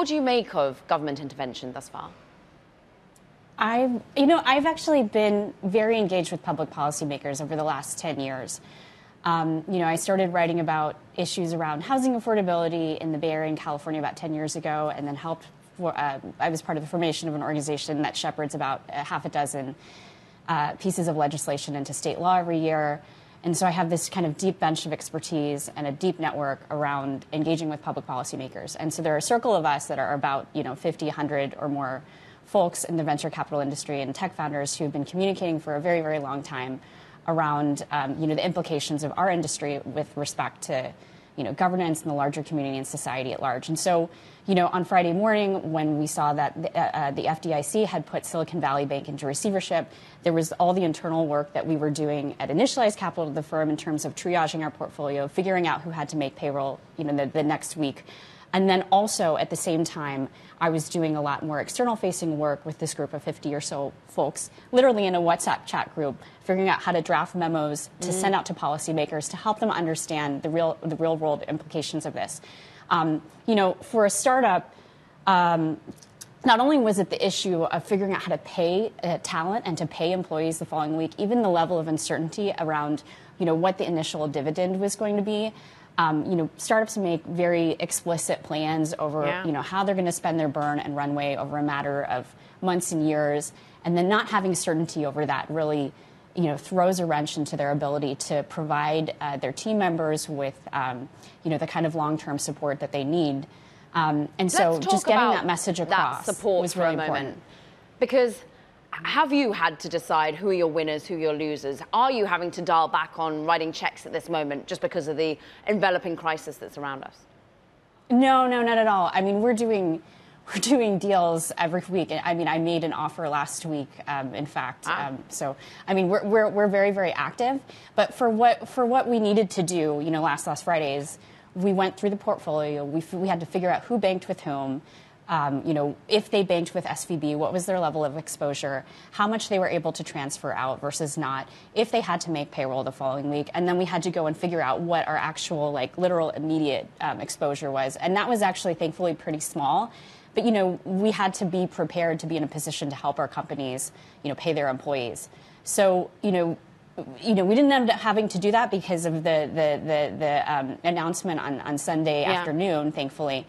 What do you make of government intervention thus far? I've, you know, I've actually been very engaged with public policymakers over the last 10 years. Um, you know, I started writing about issues around housing affordability in the Bay Area in California about 10 years ago, and then helped. For, uh, I was part of the formation of an organization that shepherds about a half a dozen uh, pieces of legislation into state law every year. And so I have this kind of deep bench of expertise and a deep network around engaging with public policymakers. And so there are a circle of us that are about, you know, 50, 100 or more folks in the venture capital industry and tech founders who've been communicating for a very, very long time around um, you know the implications of our industry with respect to you know governance and the larger community and society at large. And so, you know, on Friday morning when we saw that the, uh, uh the FDIC had put Silicon Valley Bank into receivership, there was all the internal work that we were doing at Initialized Capital, of the firm, in terms of triaging our portfolio, figuring out who had to make payroll, you know, the, the next week. And then also at the same time, I was doing a lot more external facing work with this group of 50 or so folks, literally in a WhatsApp chat group, figuring out how to draft memos to mm. send out to policymakers to help them understand the real, the real world implications of this. Um, you know, for a startup, um, not only was it the issue of figuring out how to pay uh, talent and to pay employees the following week, even the level of uncertainty around, you know, what the initial dividend was going to be um, you know, startups make very explicit plans over, yeah. you know, how they're going to spend their burn and runway over a matter of months and years, and then not having certainty over that really, you know, throws a wrench into their ability to provide uh, their team members with, um, you know, the kind of long-term support that they need. Um, and so, just getting that message across that support was really important. Because have you had to decide who are your winners, who are your losers? Are you having to dial back on writing checks at this moment just because of the enveloping crisis that's around us? No, no, not at all. I mean, we're doing we're doing deals every week. I mean, I made an offer last week, um, in fact. Ah. Um, so, I mean, we're, we're, we're very, very active. But for what, for what we needed to do, you know, last, last Fridays, we went through the portfolio. We, we had to figure out who banked with whom um, you know, if they banked with SVB, what was their level of exposure, how much they were able to transfer out versus not, if they had to make payroll the following week. And then we had to go and figure out what our actual, like, literal immediate um, exposure was. And that was actually, thankfully, pretty small. But, you know, we had to be prepared to be in a position to help our companies, you know, pay their employees. So, you know, you know, we didn't end up having to do that because of the the the, the um, announcement on, on Sunday yeah. afternoon, thankfully.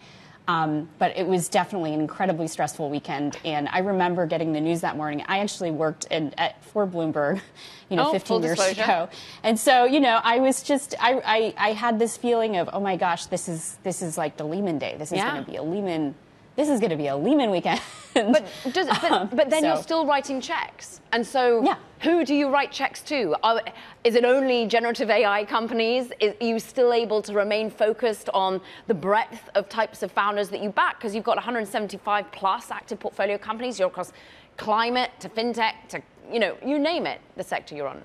Um, but it was definitely an incredibly stressful weekend. And I remember getting the news that morning. I actually worked in, at, for Bloomberg, you know, oh, 15 years disclosure. ago. And so, you know, I was just, I, I, I, had this feeling of, oh my gosh, this is, this is like the Lehman day. This is yeah. going to be a Lehman this is going to be a Lehman weekend. but, does, but, um, but, then so. you're still writing checks. And so yeah. who do you write checks to? Are, is it only generative AI companies? Is, are you still able to remain focused on the breadth of types of founders that you back? Because you've got 175 plus active portfolio companies. You're across climate to fintech to, you know, you name it, the sector you're on.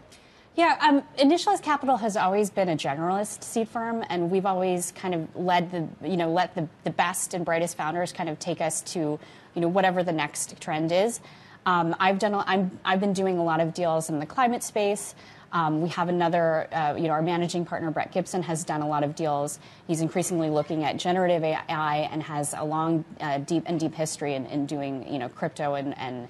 Yeah, um, Initialized Capital has always been a generalist seed firm, and we've always kind of led the, you know, let the, the best and brightest founders kind of take us to, you know, whatever the next trend is. Um, I've done, I'm, I've been doing a lot of deals in the climate space. Um, we have another, uh, you know, our managing partner, Brett Gibson, has done a lot of deals. He's increasingly looking at generative AI and has a long, uh, deep and deep history in, in doing, you know, crypto and, and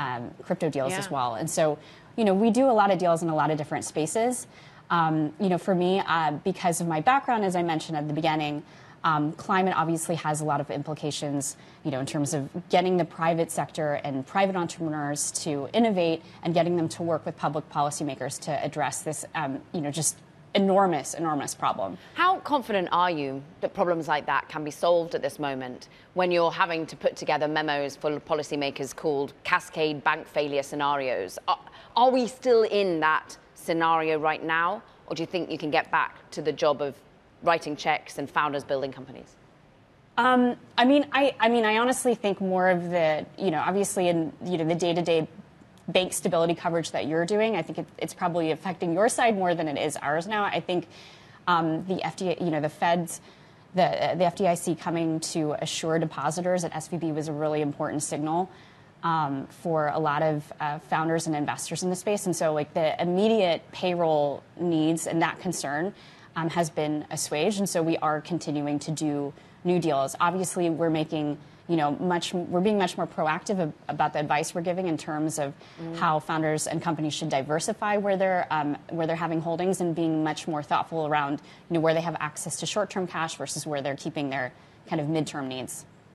um, crypto deals yeah. as well. And so you know, we do a lot of deals in a lot of different spaces. Um, you know, for me, uh, because of my background, as I mentioned at the beginning, um, climate obviously has a lot of implications, you know, in terms of getting the private sector and private entrepreneurs to innovate and getting them to work with public policymakers to address this, um, you know, just enormous, enormous problem. How confident are you that problems like that can be solved at this moment when you're having to put together memos for policymakers called cascade bank failure scenarios? Are, are we still in that scenario right now, or do you think you can get back to the job of writing checks and founders building companies? Um, I mean, I, I mean, I honestly think more of the, you know, obviously in you know the day-to-day bank stability coverage that you're doing. I think it, it's probably affecting your side more than it is ours now. I think um, the FDA, you know, the Feds, the, the FDIC coming to assure depositors at SVB was a really important signal um, for a lot of uh, founders and investors in the space. And so, like, the immediate payroll needs and that concern um, has been assuaged. And so, we are continuing to do new deals. Obviously, we're making you know, much we're being much more proactive about the advice we're giving in terms of mm. how founders and companies should diversify where they're um, where they're having holdings and being much more thoughtful around you know where they have access to short-term cash versus where they're keeping their kind of midterm needs.